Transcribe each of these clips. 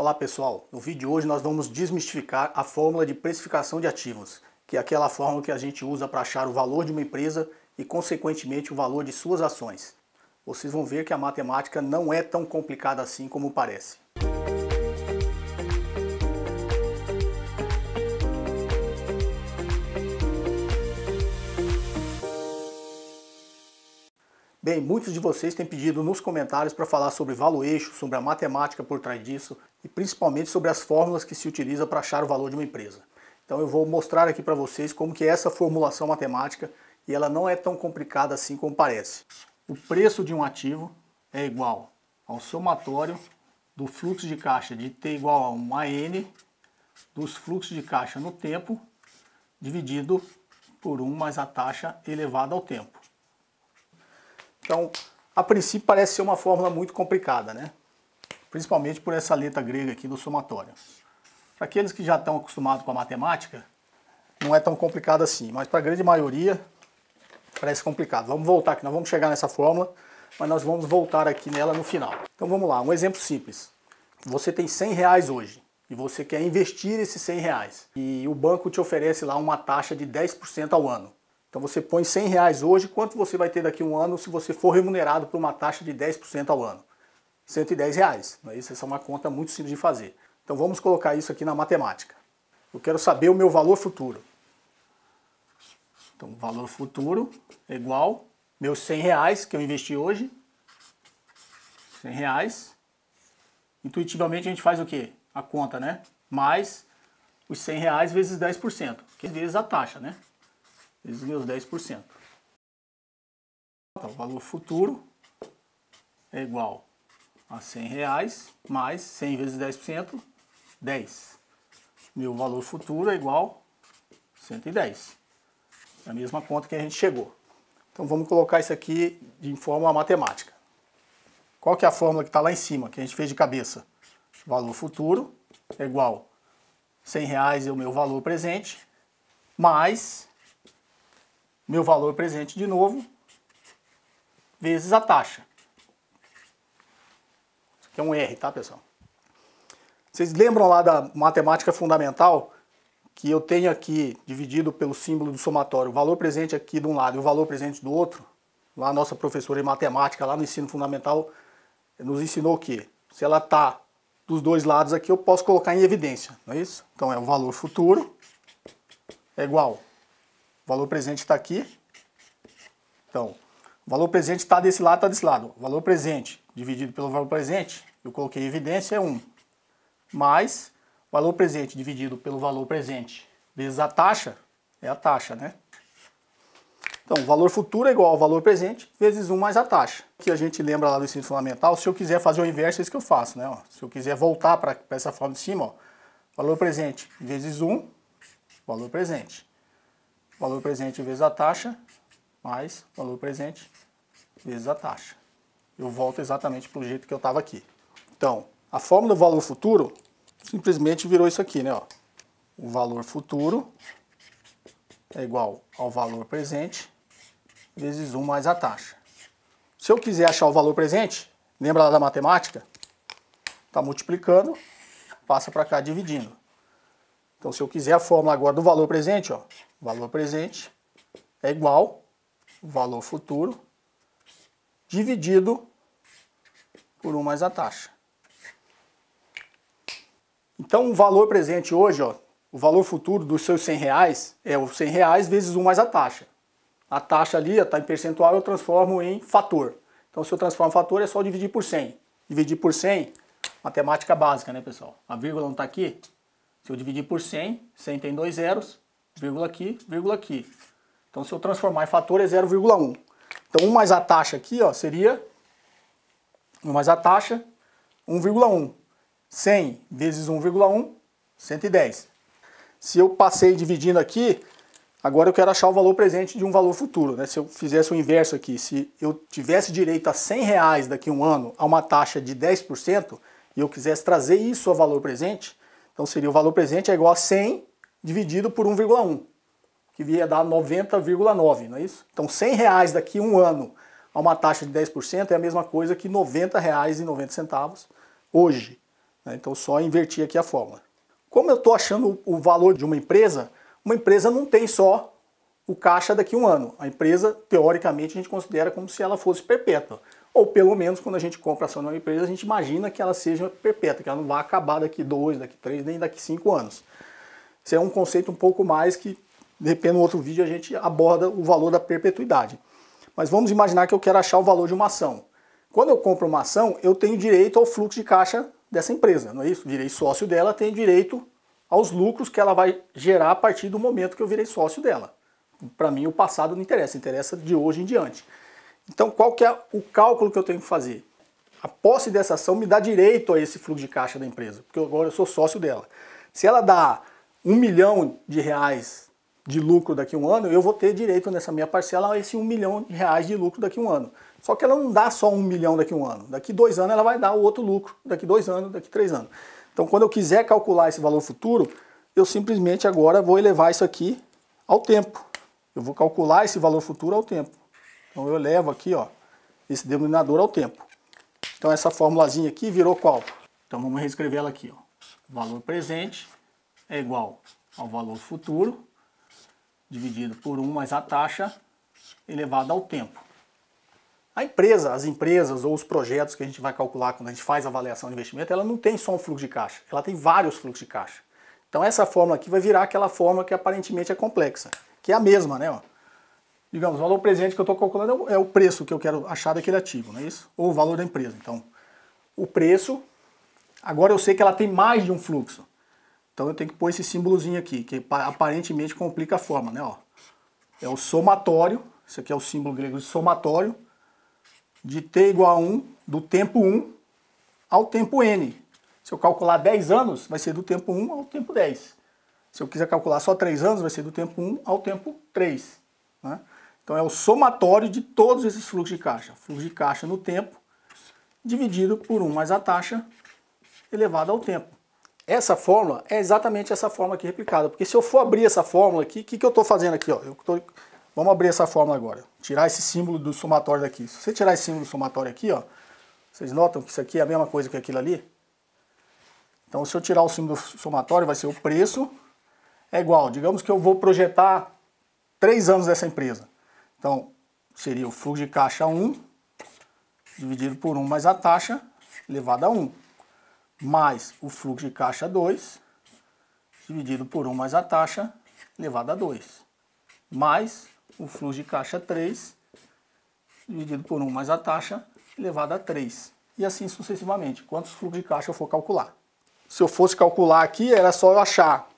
Olá pessoal, no vídeo de hoje nós vamos desmistificar a fórmula de precificação de ativos, que é aquela fórmula que a gente usa para achar o valor de uma empresa e consequentemente o valor de suas ações. Vocês vão ver que a matemática não é tão complicada assim como parece. Bem, muitos de vocês têm pedido nos comentários para falar sobre valuation, sobre a matemática por trás disso e principalmente sobre as fórmulas que se utiliza para achar o valor de uma empresa. Então eu vou mostrar aqui para vocês como que é essa formulação matemática e ela não é tão complicada assim como parece. O preço de um ativo é igual ao somatório do fluxo de caixa de T igual a 1 a N dos fluxos de caixa no tempo dividido por 1 mais a taxa elevada ao tempo. Então, a princípio parece ser uma fórmula muito complicada, né? Principalmente por essa letra grega aqui do somatório. Para aqueles que já estão acostumados com a matemática, não é tão complicado assim, mas para a grande maioria parece complicado. Vamos voltar aqui, nós vamos chegar nessa fórmula, mas nós vamos voltar aqui nela no final. Então vamos lá, um exemplo simples. Você tem 100 reais hoje e você quer investir esses 100 reais e o banco te oferece lá uma taxa de 10% ao ano. Então você põe 100 reais hoje, quanto você vai ter daqui a um ano se você for remunerado por uma taxa de 10% ao ano? 110 reais. Não é isso? Essa é uma conta muito simples de fazer. Então vamos colocar isso aqui na matemática. Eu quero saber o meu valor futuro. Então, valor futuro é igual meus 100 reais que eu investi hoje. 100 reais. Intuitivamente a gente faz o quê? A conta, né? Mais os 100 reais vezes 10%, que vezes a taxa, né? Vezes meus 10%. Então, o valor futuro é igual a 100 reais mais 100 vezes 10%, 10. Meu valor futuro é igual a 110. É a mesma conta que a gente chegou. Então vamos colocar isso aqui de forma matemática. Qual que é a fórmula que está lá em cima, que a gente fez de cabeça? Valor futuro é igual a 100 reais é o meu valor presente, mais meu valor presente de novo, vezes a taxa. Isso aqui é um R, tá, pessoal? Vocês lembram lá da matemática fundamental que eu tenho aqui dividido pelo símbolo do somatório o valor presente aqui de um lado e o valor presente do outro? Lá a nossa professora de matemática, lá no ensino fundamental, nos ensinou que se ela está dos dois lados aqui, eu posso colocar em evidência, não é isso? Então é o valor futuro é igual o valor presente está aqui. Então, o valor presente está desse lado, está desse lado. Valor presente dividido pelo valor presente, eu coloquei evidência, é 1. Mais valor presente dividido pelo valor presente vezes a taxa, é a taxa, né? Então, valor futuro é igual ao valor presente vezes 1 mais a taxa. Que a gente lembra lá do ensino fundamental, se eu quiser fazer o inverso, é isso que eu faço, né? Se eu quiser voltar para essa forma de cima, ó, valor presente vezes 1, valor presente valor presente vezes a taxa, mais valor presente vezes a taxa. Eu volto exatamente para o jeito que eu estava aqui. Então, a fórmula do valor futuro simplesmente virou isso aqui, né? Ó. O valor futuro é igual ao valor presente vezes 1 mais a taxa. Se eu quiser achar o valor presente, lembra lá da matemática? Está multiplicando, passa para cá dividindo. Então, se eu quiser a fórmula agora do valor presente, ó, valor presente é igual valor futuro dividido por 1 mais a taxa. Então, o valor presente hoje, ó, o valor futuro dos seus 100 reais é o 100 reais vezes 1 mais a taxa. A taxa ali está em percentual, eu transformo em fator. Então, se eu transformo em fator, é só dividir por 100. Dividir por 100, matemática básica, né, pessoal? A vírgula não está aqui? Se eu dividir por 100, 100 tem dois zeros, vírgula aqui, vírgula aqui. Então, se eu transformar em fator, é 0,1. Então, 1 mais a taxa aqui, ó, seria 1 mais a taxa, 1,1. 100 vezes 1,1, 110. Se eu passei dividindo aqui, agora eu quero achar o valor presente de um valor futuro. Né? Se eu fizesse o inverso aqui, se eu tivesse direito a 100 reais daqui a um ano a uma taxa de 10% e eu quisesse trazer isso a valor presente, então seria o valor presente é igual a 100 dividido por 1,1, que ia dar 90,9, não é isso? Então 100 reais daqui a um ano a uma taxa de 10% é a mesma coisa que R$ 90,90 hoje. Né? Então só inverti aqui a fórmula. Como eu estou achando o valor de uma empresa, uma empresa não tem só o caixa daqui a um ano. A empresa, teoricamente, a gente considera como se ela fosse perpétua. Ou pelo menos quando a gente compra ação numa empresa, a gente imagina que ela seja perpétua, que ela não vai acabar daqui dois, daqui três, nem daqui cinco anos. Isso é um conceito um pouco mais que, de repente, no outro vídeo a gente aborda o valor da perpetuidade. Mas vamos imaginar que eu quero achar o valor de uma ação. Quando eu compro uma ação, eu tenho direito ao fluxo de caixa dessa empresa, não é isso? Virei sócio dela, tenho direito aos lucros que ela vai gerar a partir do momento que eu virei sócio dela. Para mim, o passado não interessa, interessa de hoje em diante. Então, qual que é o cálculo que eu tenho que fazer? A posse dessa ação me dá direito a esse fluxo de caixa da empresa, porque agora eu sou sócio dela. Se ela dá um milhão de reais de lucro daqui a um ano, eu vou ter direito nessa minha parcela a esse um milhão de reais de lucro daqui a um ano. Só que ela não dá só um milhão daqui a um ano. Daqui dois anos ela vai dar o outro lucro, daqui dois anos, daqui três anos. Então quando eu quiser calcular esse valor futuro, eu simplesmente agora vou elevar isso aqui ao tempo. Eu vou calcular esse valor futuro ao tempo. Então eu elevo aqui, ó, esse denominador ao tempo. Então essa formulazinha aqui virou qual? Então vamos reescrever ela aqui, ó. Valor presente é igual ao valor futuro dividido por 1 mais a taxa elevado ao tempo. A empresa, as empresas ou os projetos que a gente vai calcular quando a gente faz a avaliação de investimento, ela não tem só um fluxo de caixa, ela tem vários fluxos de caixa. Então essa fórmula aqui vai virar aquela fórmula que aparentemente é complexa, que é a mesma, né? Ó. Digamos, o valor presente que eu estou calculando é o preço que eu quero achar daquele ativo, não é isso? Ou o valor da empresa. Então, o preço, agora eu sei que ela tem mais de um fluxo. Então eu tenho que pôr esse símbolozinho aqui, que aparentemente complica a forma, né? Ó. É o somatório, isso aqui é o símbolo grego de somatório, de t igual a 1, do tempo 1 ao tempo n. Se eu calcular 10 anos, vai ser do tempo 1 ao tempo 10. Se eu quiser calcular só 3 anos, vai ser do tempo 1 ao tempo 3. Né? Então é o somatório de todos esses fluxos de caixa. Fluxo de caixa no tempo, dividido por 1 mais a taxa elevado ao tempo. Essa fórmula é exatamente essa fórmula aqui replicada, porque se eu for abrir essa fórmula aqui, o que, que eu estou fazendo aqui? Ó? Eu tô, vamos abrir essa fórmula agora, tirar esse símbolo do somatório daqui. Se você tirar esse símbolo do somatório aqui, ó, vocês notam que isso aqui é a mesma coisa que aquilo ali? Então se eu tirar o símbolo do somatório, vai ser o preço é igual, digamos que eu vou projetar três anos dessa empresa. Então seria o fluxo de caixa 1 dividido por 1 mais a taxa elevado a 1 mais o fluxo de caixa 2, dividido por 1 mais a taxa, elevado a 2, mais o fluxo de caixa 3, dividido por 1 mais a taxa, elevado a 3. E assim sucessivamente, quantos fluxos de caixa eu for calcular. Se eu fosse calcular aqui, era só eu achar,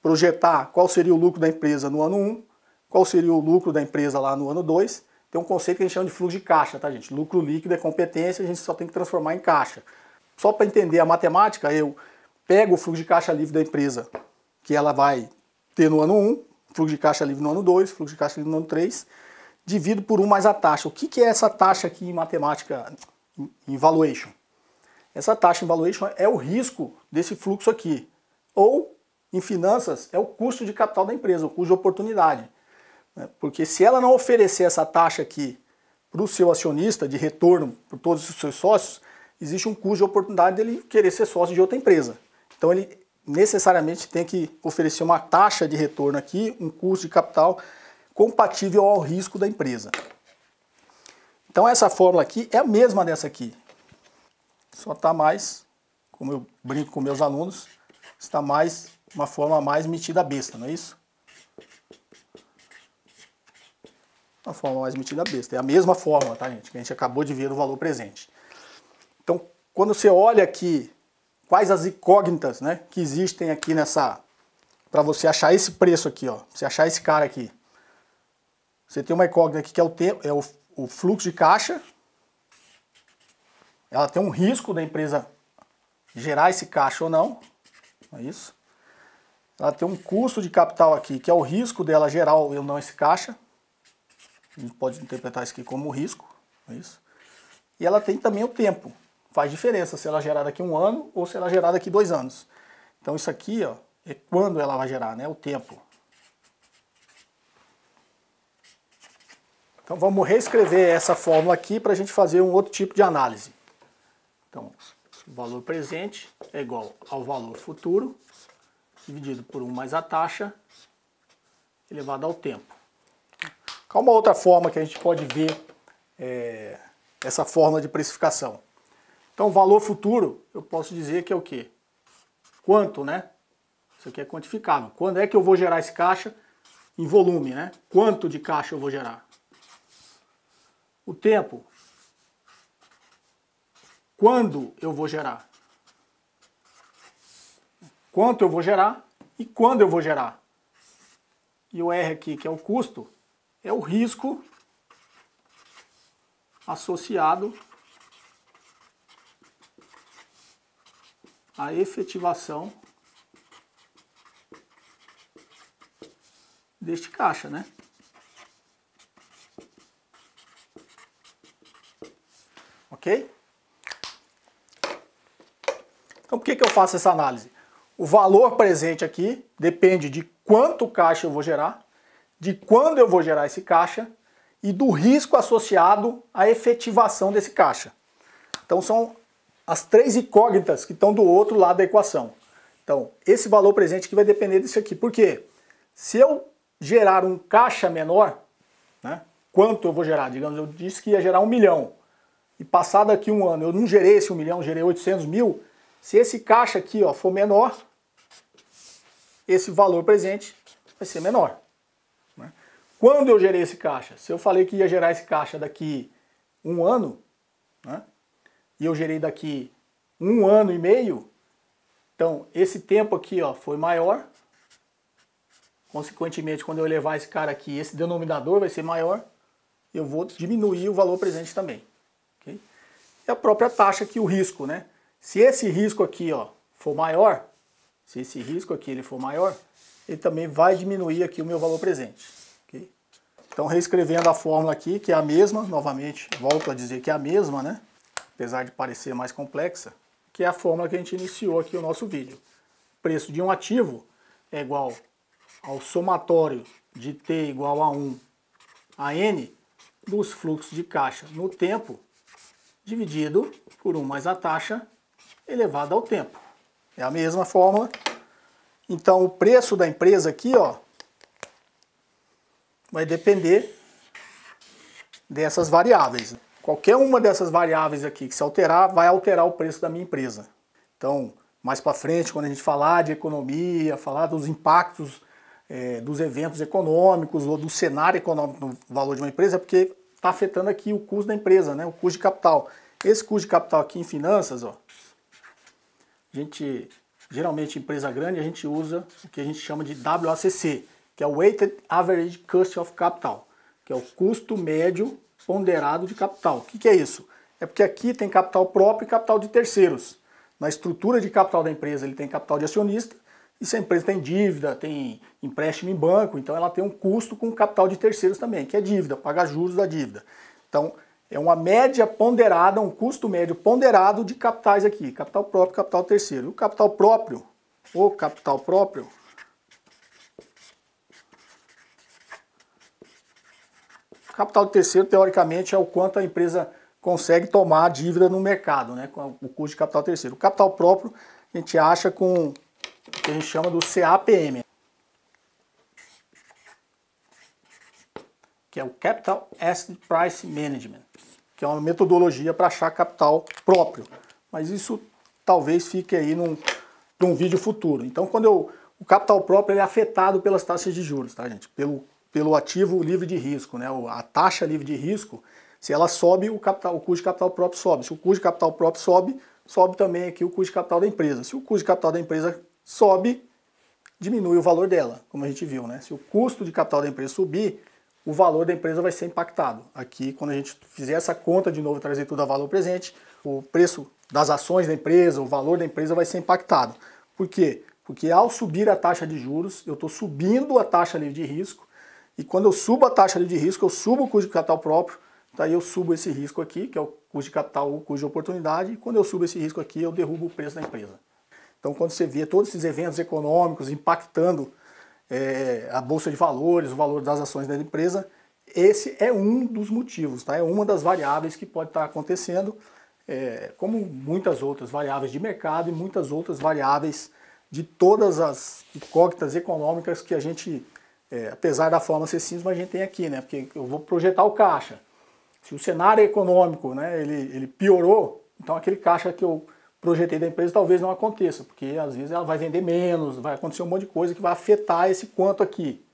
projetar qual seria o lucro da empresa no ano 1, qual seria o lucro da empresa lá no ano 2. Tem um conceito que a gente chama de fluxo de caixa, tá gente? Lucro líquido é competência, a gente só tem que transformar em caixa. Só para entender a matemática, eu pego o fluxo de caixa livre da empresa, que ela vai ter no ano 1, fluxo de caixa livre no ano 2, fluxo de caixa livre no ano 3, divido por 1 mais a taxa. O que, que é essa taxa aqui em matemática, em valuation? Essa taxa em valuation é o risco desse fluxo aqui. Ou, em finanças, é o custo de capital da empresa, o custo de oportunidade. Né? Porque se ela não oferecer essa taxa aqui para o seu acionista de retorno por todos os seus sócios, existe um custo de oportunidade dele querer ser sócio de outra empresa. Então ele necessariamente tem que oferecer uma taxa de retorno aqui, um custo de capital compatível ao risco da empresa. Então essa fórmula aqui é a mesma dessa aqui. Só está mais, como eu brinco com meus alunos, está mais uma forma mais metida besta, não é isso? Uma forma mais metida besta. É a mesma fórmula, tá, gente? Que a gente acabou de ver do valor presente. Então, quando você olha aqui quais as incógnitas né, que existem aqui nessa. para você achar esse preço aqui, ó, você achar esse cara aqui. Você tem uma incógnita aqui que é o, tempo, é o, o fluxo de caixa. Ela tem um risco da empresa gerar esse caixa ou não. É isso. Ela tem um custo de capital aqui, que é o risco dela gerar ou não esse caixa. A gente pode interpretar isso aqui como risco. É isso. E ela tem também o tempo faz diferença se ela gerar daqui um ano ou se ela gerar daqui dois anos. Então isso aqui ó, é quando ela vai gerar, né? o tempo. Então vamos reescrever essa fórmula aqui para a gente fazer um outro tipo de análise. Então, o valor presente é igual ao valor futuro, dividido por 1 mais a taxa, elevado ao tempo. Qual uma outra forma que a gente pode ver é, essa forma de precificação? Então, valor futuro, eu posso dizer que é o quê? Quanto, né? Isso aqui é quantificável. Quando é que eu vou gerar esse caixa? Em volume, né? Quanto de caixa eu vou gerar? O tempo. Quando eu vou gerar? Quanto eu vou gerar e quando eu vou gerar. E o R aqui, que é o custo, é o risco associado à efetivação deste caixa, né? Ok? Então por que, que eu faço essa análise? O valor presente aqui depende de quanto caixa eu vou gerar, de quando eu vou gerar esse caixa e do risco associado à efetivação desse caixa. Então são as três incógnitas que estão do outro lado da equação. Então, esse valor presente aqui vai depender disso aqui. Por quê? Se eu gerar um caixa menor, né, quanto eu vou gerar? Digamos, eu disse que ia gerar um milhão. E passado aqui um ano, eu não gerei esse um milhão, gerei 800 mil. Se esse caixa aqui ó, for menor, esse valor presente vai ser menor. Quando eu gerei esse caixa? Se eu falei que ia gerar esse caixa daqui um ano, né? e eu gerei daqui um ano e meio, então esse tempo aqui ó, foi maior, Consequentemente, quando eu elevar esse cara aqui, esse denominador vai ser maior, eu vou diminuir o valor presente também. Okay? E a própria taxa aqui, o risco, né? Se esse risco aqui ó, for maior, se esse risco aqui ele for maior, ele também vai diminuir aqui o meu valor presente. Então, reescrevendo a fórmula aqui, que é a mesma, novamente, volto a dizer que é a mesma, né? Apesar de parecer mais complexa, que é a fórmula que a gente iniciou aqui o nosso vídeo. Preço de um ativo é igual ao somatório de t igual a 1 a n dos fluxos de caixa no tempo dividido por 1 mais a taxa elevado ao tempo. É a mesma fórmula. Então o preço da empresa aqui ó, vai depender dessas variáveis. Qualquer uma dessas variáveis aqui que se alterar, vai alterar o preço da minha empresa. Então, mais para frente, quando a gente falar de economia, falar dos impactos é, dos eventos econômicos ou do cenário econômico no valor de uma empresa, é porque está afetando aqui o custo da empresa, né? o custo de capital. Esse custo de capital aqui em finanças, ó, a gente, geralmente empresa grande, a gente usa o que a gente chama de WACC, que é o Weighted Average Cost of Capital, que é o custo médio ponderado de capital. O que, que é isso? É porque aqui tem capital próprio e capital de terceiros. Na estrutura de capital da empresa ele tem capital de acionista e se a empresa tem dívida, tem empréstimo em banco, então ela tem um custo com capital de terceiros também, que é dívida, pagar juros da dívida. Então, é uma média ponderada, um custo médio ponderado de capitais aqui, capital próprio, capital terceiro. E o capital próprio, o capital próprio, capital de terceiro, teoricamente, é o quanto a empresa consegue tomar a dívida no mercado, né, com o custo de capital terceiro. O capital próprio a gente acha com que a gente chama do CAPM, que é o Capital Asset Price Management, que é uma metodologia para achar capital próprio. Mas isso talvez fique aí num, num vídeo futuro. Então, quando eu, o capital próprio é afetado pelas taxas de juros, tá, gente? Pelo, pelo ativo livre de risco, né? A taxa livre de risco, se ela sobe, o, capital, o custo de capital próprio sobe. Se o custo de capital próprio sobe, sobe também aqui o custo de capital da empresa. Se o custo de capital da empresa sobe, diminui o valor dela, como a gente viu, né? Se o custo de capital da empresa subir, o valor da empresa vai ser impactado. Aqui, quando a gente fizer essa conta de novo, trazer tudo a valor presente, o preço das ações da empresa, o valor da empresa vai ser impactado. Por quê? Porque ao subir a taxa de juros, eu estou subindo a taxa livre de risco, e quando eu subo a taxa de risco, eu subo o custo de capital próprio, daí eu subo esse risco aqui, que é o custo de capital, o custo de oportunidade, e quando eu subo esse risco aqui, eu derrubo o preço da empresa. Então, quando você vê todos esses eventos econômicos impactando é, a bolsa de valores, o valor das ações da empresa, esse é um dos motivos, tá? é uma das variáveis que pode estar acontecendo é, como muitas outras variáveis de mercado e muitas outras variáveis de todas as incógnitas econômicas que a gente, é, apesar da forma ser simples, a gente tem aqui, né? Porque eu vou projetar o caixa. Se o cenário econômico, né, ele, ele piorou, então aquele caixa que eu projetei da empresa talvez não aconteça, porque às vezes ela vai vender menos, vai acontecer um monte de coisa que vai afetar esse quanto aqui,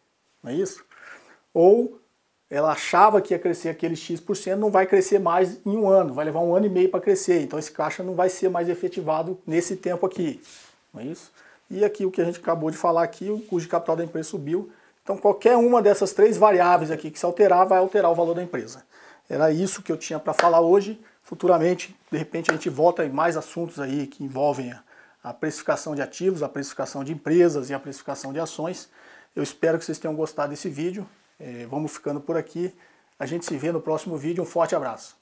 não é isso? Ou ela achava que ia crescer aquele X%, não vai crescer mais em um ano, vai levar um ano e meio para crescer, então esse caixa não vai ser mais efetivado nesse tempo aqui, não é isso? E aqui o que a gente acabou de falar aqui, o custo de capital da empresa subiu, então qualquer uma dessas três variáveis aqui que se alterar, vai alterar o valor da empresa. Era isso que eu tinha para falar hoje, futuramente, de repente a gente volta em mais assuntos aí que envolvem a precificação de ativos, a precificação de empresas e a precificação de ações. Eu espero que vocês tenham gostado desse vídeo. É, vamos ficando por aqui. A gente se vê no próximo vídeo. Um forte abraço.